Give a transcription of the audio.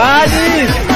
Vales!